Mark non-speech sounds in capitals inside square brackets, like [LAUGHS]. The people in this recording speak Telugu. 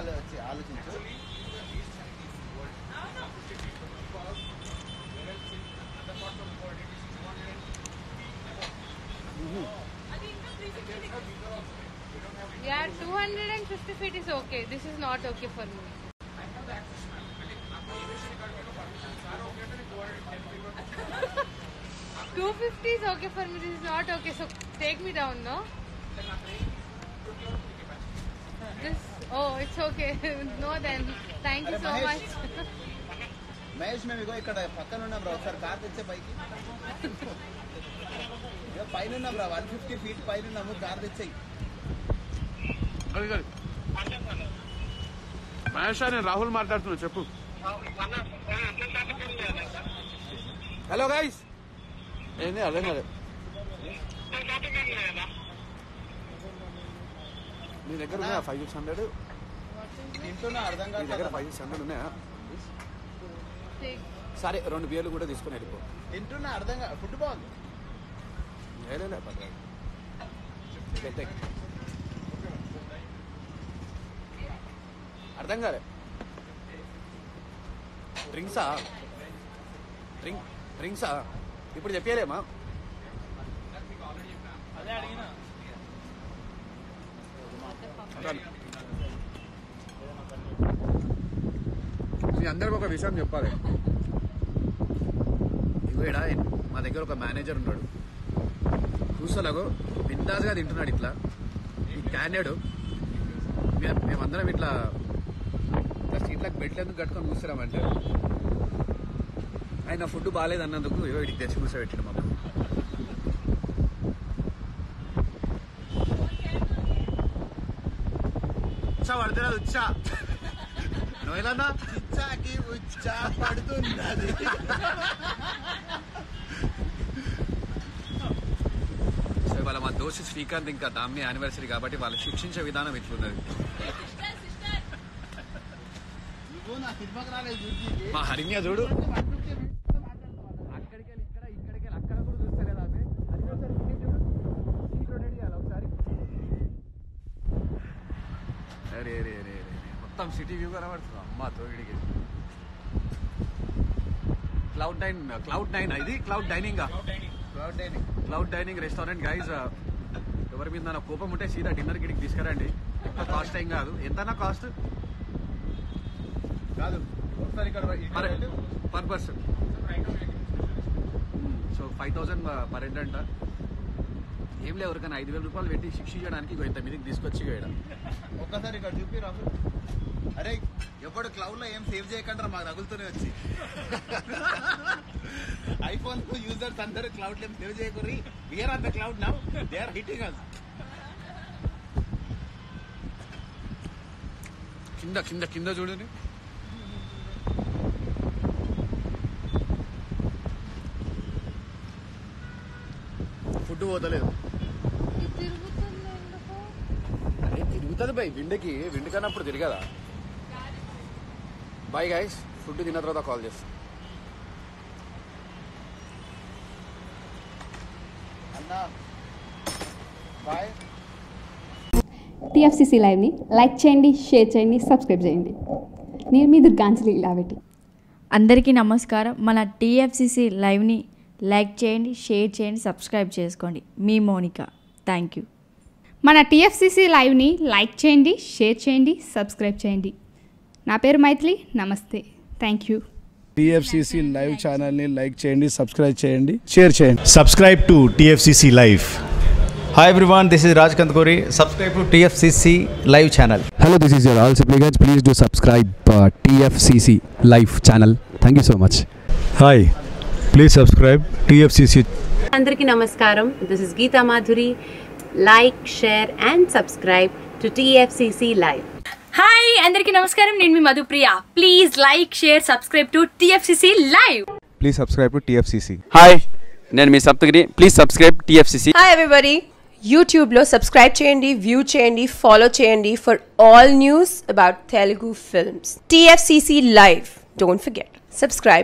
ఆలోచి ఆలోచించు Yeah, 250 feet is okay. This is not okay for me. Two fifty is okay for me. This is not okay. So take me down, no? This oh, it's okay. no then. Thank you so much. Mahesh మేము ఇగో ఇక్కడ పక్కన ఉన్నాం బ్రా ఒకసారి కార్ తెచ్చే పైకి ఇగో పైన ఉన్నాం బ్రా వన్ ఫిఫ్టీ ఫీట్ పైన ఉన్నాము కార్ తెచ్చేయి అది కాదు మహేష్ నేను రాహుల్ మాట్లాడుతున్నా చెప్పు హలో గైస్ ఏంది అర్థం కాదు నీ దగ్గర ఉన్నాయా? ఫైవ్ సిక్స్ హండ్రెడ్ నీ దగ్గర ఫైవ్ సిక్స్ హండ్రెడ్ ఉన్నాయా. సరే రెండు బియర్లు కూడా తీసుకుని వెళ్ళిపో. తింటున్నా అర్థం కాదు ఫుడ్ బాగుంది. లేలే పర్లేదు. అర్థం కాలే. డ్రింక్సా? డ్రింక్ డ్రింక్సా? ఇప్పుడు చెప్పలేమా మీ అందరికి ఒక విషయం చెప్పాలి. ఇవేడా మా దగ్గర ఒక మేనేజర్ ఉన్నాడు. చూసలాగో బిందాస్గా తింటున్నాడు ఇట్లా. ఈ క్యాండేడు. మే- మేమందరం ఇట్లా ఇట్లా సీట్లకు బెడ్లు ఎందుకు కట్టుకొని కూర్చున్నామంటే ఆయన ఫుడ్ బాగాలేదు అన్నందుకు ఏవో ఇడికి తెచ్చి కూర్చోబెట్టాడు మమ్మల్ని ఉచ్చా పడుతున్నా ఉచ్చా. నువ్వేనా చిచ్చాకి ఉచ్చా పడుతున్నది. [LAUGHS] సో ఇవాళ మా దోస్తు శ్రీకాంత్ ఇంకా దామ్ని యానివర్సరీ కాబట్టి వాళ్ళు శిక్షించే విధానం ఇట్లున్నది. నువ్వు మా హరిణ్య చూడు అక్కడికి వెళ్ళి ఇక్కడ ఇక్కడికి వెళ్ళి అక్కడ కూడా చూస్తలేదు ఆమె హరిణ్య ఒకసారి కిందికి చూడు సీట్ రొటేట్ చేయాలి ఒకసారి అరే అరే అరే మొత్తం సిటీ వ్యూ కనబడుతుంది? అమ్మ తోడికి క్లౌడ్ నైన్ క్లౌడ్ నైన్ ఇది cloud dining cloud dining cloud dining restaurant guys ఎవరి మీద నా కోపం ఉంటే సీదా డిన్నర్ గిడికి తీసుకురండి. కాస్ట్ ఏం కాదు. ఎంత కాస్ట్ కాదు. Per person so five thousand per head అంట. ఏం లేవు ఎవరికైనా ఐదు వేల రూపాయలు పెట్టి శిక్ష చేయడానికి ఇంత మీదకి తీసుకొచ్చి ఇక్కడ ఒక్కసారి ఇక్కడ చూపి రాహుల్ అరే ఎప్పుడు క్లౌడ్లో ఏం సేవ్ చేయకుండా మాకు తగులుతూనే వచ్చి. ఐఫోన్ యూజర్స్ అందరూ క్లౌడ్లో save చేయకూరి we are on the cloud now they are hitting us కింద కింద కింద చూడండి. ఫుడ్ పోతలేదు? అరే తిరుగుతుంది బై విండకి విండ్ కన్నప్పుడు తిరగదా? బాయ్ గైస్ ఫుడ్ తిన్న తర్వాత కాల్ చేస్తాను అన్నా బాయ్ టీఎఫ్సీసీ లైవ్ని లైక్ చేయండి షేర్ చేయండి సబ్స్క్రైబ్ చేయండి. నేను మీ దుర్గాంజలి ఇలాబెట్టి అందరికీ నమస్కారం. మన టీఎఫ్సిసి లైవ్ని లైక్ చేయండి షేర్ చేయండి సబ్స్క్రైబ్ చేసుకోండి. మీ మోనిక. థ్యాంక్ యూ మన టీఎఫ్సీసీ లైవ్ని లైక్ చేయండి షేర్ చేయండి సబ్స్క్రైబ్ చేయండి నా పేరు మైథిలి నమస్తే థ్యాంక్ యూ టిఎఫ్సిసి లైవ్ ఛానల్ని లైక్ చేయండి సబ్స్క్రైబ్ చేయండి షేర్ చేయండి subscribe to TFCC Live. Hi everyone, this is Raj Kandkori. Subscribe to TFCC live channel. Hello, this is your all supplicants. Please do subscribe uh, TFCC live channel. Thank you so much. Please subscribe TFCC అందరికీ నమస్కారం. This is Geetha Madhuri like share and subscribe to TFCC live hi అందరికీ నమస్కారం. నేను మీ Madhupriya. Please like share subscribe to TFCC live Please subscribe to TFCC. హాయ్ నేను మీ Saptagiri. Please subscribe TFCC hi everybody యూట్యూబ్లో సబ్స్క్రైబ్ చేయండి వ్యూ చేయండి ఫాలో చేయండి for all news about Telugu films TFCC live don't forget subscribe